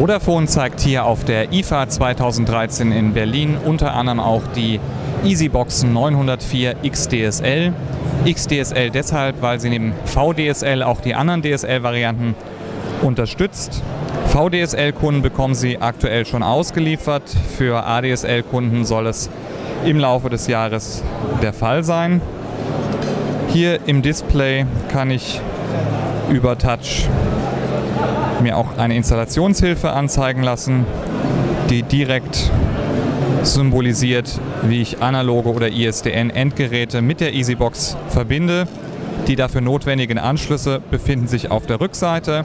Vodafone zeigt hier auf der IFA 2013 in Berlin unter anderem auch die EasyBox 904 XDSL. XDSL deshalb, weil sie neben VDSL auch die anderen DSL-Varianten unterstützt. VDSL-Kunden bekommen sie aktuell schon ausgeliefert. Für ADSL-Kunden soll es im Laufe des Jahres der Fall sein. Hier im Display kann ich über Touch mir auch eine Installationshilfe anzeigen lassen, die direkt symbolisiert, wie ich analoge oder ISDN-Endgeräte mit der EasyBox verbinde. Die dafür notwendigen Anschlüsse befinden sich auf der Rückseite.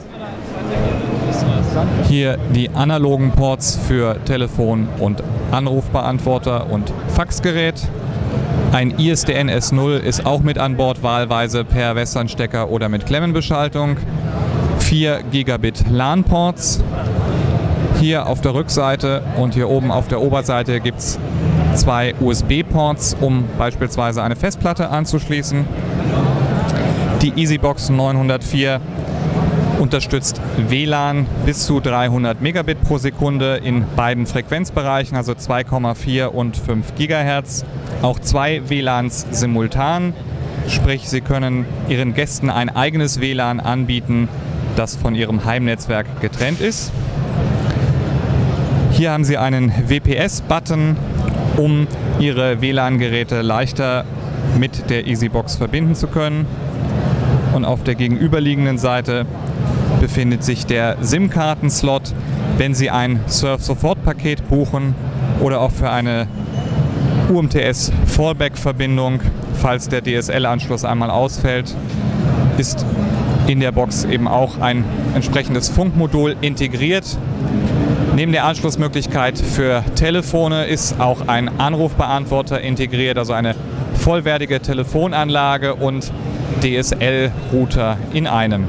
Hier die analogen Ports für Telefon- und Anrufbeantworter und Faxgerät. Ein ISDN S0 ist auch mit an Bord, wahlweise per Western-Stecker oder mit Klemmenbeschaltung. 4 Gigabit LAN-Ports. Hier auf der Rückseite und hier oben auf der Oberseite gibt es zwei USB-Ports, um beispielsweise eine Festplatte anzuschließen. Die EasyBox 904 unterstützt WLAN bis zu 300 Megabit pro Sekunde in beiden Frequenzbereichen, also 2,4 und 5 Gigahertz. Auch zwei WLANs simultan, sprich Sie können Ihren Gästen ein eigenes WLAN anbieten, das von Ihrem Heimnetzwerk getrennt ist. Hier haben Sie einen WPS-Button, um Ihre WLAN-Geräte leichter mit der EasyBox verbinden zu können. Und auf der gegenüberliegenden Seite befindet sich der SIM-Karten-Slot, wenn Sie ein Surf-Sofort-Paket buchen oder auch für eine UMTS-Fallback-Verbindung, falls der DSL-Anschluss einmal ausfällt, ist in der Box eben auch ein entsprechendes Funkmodul integriert. Neben der Anschlussmöglichkeit für Telefone ist auch ein Anrufbeantworter integriert, also eine vollwertige Telefonanlage und DSL-Router in einem.